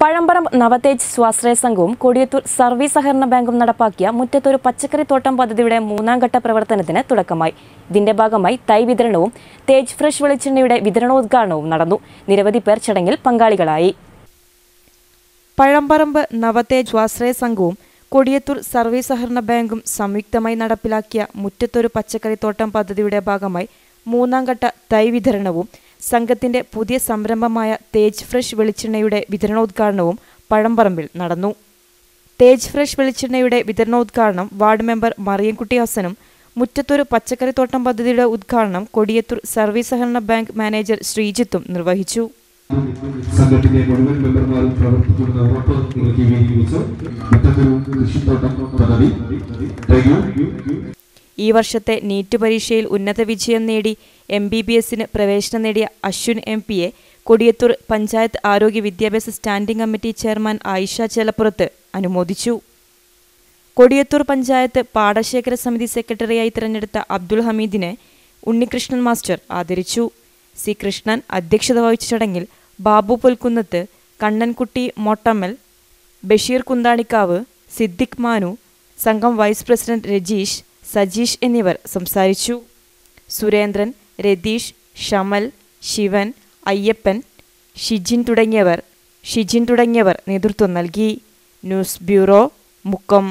പഴമ്പറം നവതേജ് സ്വാശ്രയ സംഘവും കൊടിയത്തൂർ സർവീസ് സഹകരണ ബാങ്കും നടപ്പാക്കിയ മുറ്റത്തൊരു പച്ചക്കറി തോട്ടം പദ്ധതിയുടെ മൂന്നാം ഘട്ട പ്രവർത്തനത്തിന് തുടക്കമായി. ഇതിന്റെ ഭാഗമായി തൈ വിതരണവും തേജ് ഫ്രഷ് വെളിച്ചെണ്ണയുടെ വിതരണോദ്ഘാടനവും നടന്നു. നിരവധി പേർ ചടങ്ങിൽ പങ്കാളികളായി. പഴമ്പറമ്പ് നവതേജ് സ്വാശ്രയ സംഘവും കൊടിയത്തൂർ സർവീസ് സഹകരണ ബാങ്കും സംയുക്തമായി നടപ്പിലാക്കിയ മുറ്റത്തൊരു പച്ചക്കറി തോട്ടം പദ്ധതിയുടെ ഭാഗമായി മൂന്നാം ഘട്ട തൈ വിതരണവും സംഘത്തിന്റെ പുതിയ സംരംഭമായ തേജ് ഫ്രഷ് വെളിച്ചെണ്ണയുടെ വിതരണോദ്ഘാടനവും പഴമ്പറമ്പിൽ നടന്നു. തേജ് ഫ്രഷ് വെളിച്ചെണ്ണയുടെ വിതരണോദ്ഘാടനം വാർഡ് മെമ്പർ മറിയൻകുട്ടി ഹസനും മുറ്റത്തൊരു പച്ചക്കറിത്തോട്ടം പദ്ധതിയുടെ ഉദ്ഘാടനം കൊടിയത്തൂർ സർവീസ് സഹകരണ ബാങ്ക് മാനേജർ ശ്രീജിത്തും നിർവഹിച്ചു. സംഘത്തിന്റെ മുഴുവൻ മെമ്പർമാരും പ്രവർത്തിക്കുന്ന ഉറപ്പ് നൽകി വിനിയോഗിച്ച് മറ്റൊരു കൃഷിത്തോട്ടം പദ്ധതി. ഈ വർഷത്തെ നീറ്റ് പരീക്ഷയിൽ ഉന്നത വിജയം നേടി എം ബി ബി എസിന് പ്രവേശനം നേടിയ അശ്വിൻ എം പിയെ കൊടിയത്തൂർ പഞ്ചായത്ത് ആരോഗ്യ വിദ്യാഭ്യാസ standing committee chairman Ayisha Chelappurath അനുമോദിച്ചു. കൊടിയത്തൂർ പഞ്ചായത്ത് പാടശേഖര സമിതി സെക്രട്ടറിയായി തിരഞ്ഞെടുത്ത അബ്ദുൽ ഹമീദിനെ ഉണ്ണികൃഷ്ണൻ മാസ്റ്റർ ആദരിച്ചു. സി കൃഷ്ണൻ അധ്യക്ഷത വഹിച്ച ചടങ്ങിൽ ബാബു പുൽക്കുന്നത്ത് കണ്ണൻകുട്ടി മൊട്ടമ്മൽ ബഷീർ കുന്താണിക്കാവ് സിദ്ദിഖ് മാനു സംഘം വൈസ് പ്രസിഡന്റ് രജീഷ് സജീഷ് എന്നിവർ സംസാരിച്ചു. സുരേന്ദ്രൻ രതീഷ് ഷമൽ ശിവൻ അയ്യപ്പൻ ഷിജിൻ തുടങ്ങിയവർ. ഷിജിൻ തുടങ്ങിയവർ നേതൃത്വം നൽകി. News bureau Mukkam.